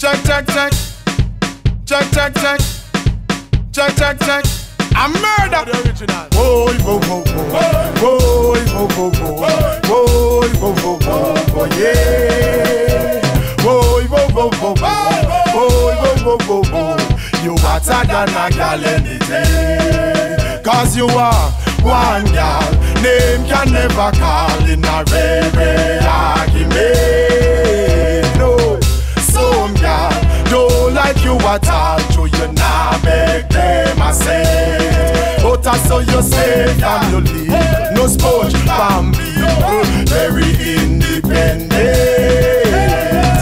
Check, check, check. Check, check, check. Check, check, check. I'm murder. The original. Boy, boy, boy, boy. Boy, boy, boy, boy. Boy, boy, boy, boy, boy, yeah. Boy, boy, boy, boy, boy. Boy, boy, boy, boy, boy. You hotter than a gal any day. Cause you are one gal. Name can never call in a argument. You at all. So you not make them a say. But I saw you say from your leave. No sponge from people. Very independent.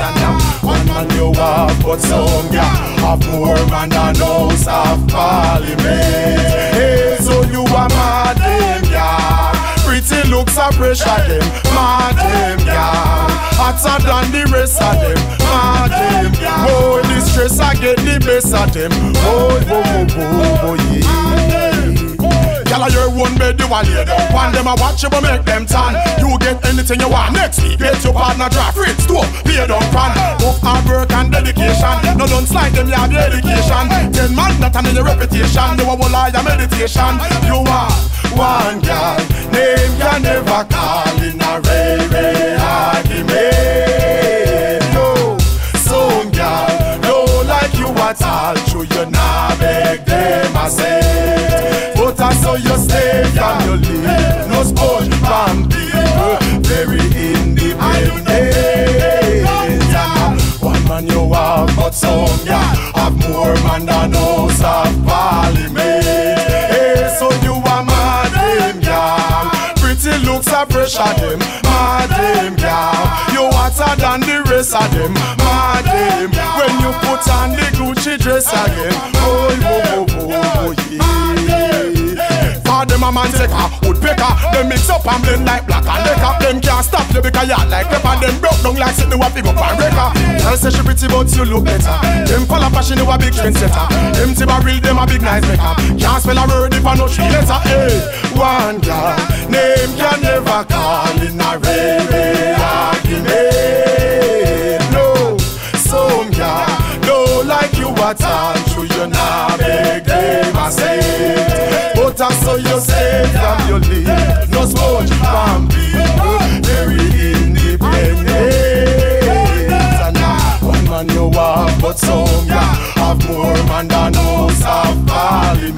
And now one man you have, but some gal have more man than house of parliament. Hey, so you are mad, them gal. Pretty looks are pressure them, mad them gal. Best them. Oh, oh, oh, oh, oh, yeah. Gyal a your one bed, you down One them a watch you but make them tan. You get anything you want next week Get your partner draft fridge, store, pay down pan. Enough hard work and dedication. No don't slide them, you have your education. Ten man that and your reputation. You a whole eye meditation. You are one girl Saw you stay from your leave No sponge from people Very independent. One man you have but some yeah Have more man than house of parliament. Hey, so you are mad them yeah. Pretty looks are pressure them Mad them yeah. You hotter than the rest of them Mad them. When you put on the Gucci dress again for them a man take a woodpecker Them mix up and blend like black and liquor Them can't stop you because you like pepper. Them broke down like sit a big up and wrecker Girl say she pretty but you look better. Them of passion you a big trendsetter. Them tiba real them a big nice maker. Can't spell a word if I know three letter. Hey, one girl Name can never call in a rare out some, yeah. Have more man than house of parliament.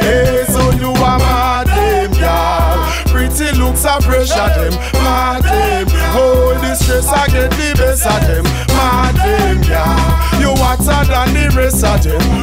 Hey, so you are mad, them, yeah. Pretty looks are pressure, them, mad, them. Oh, the stress I get the best of them, mad, them, yeah. You hotter than the rest of them,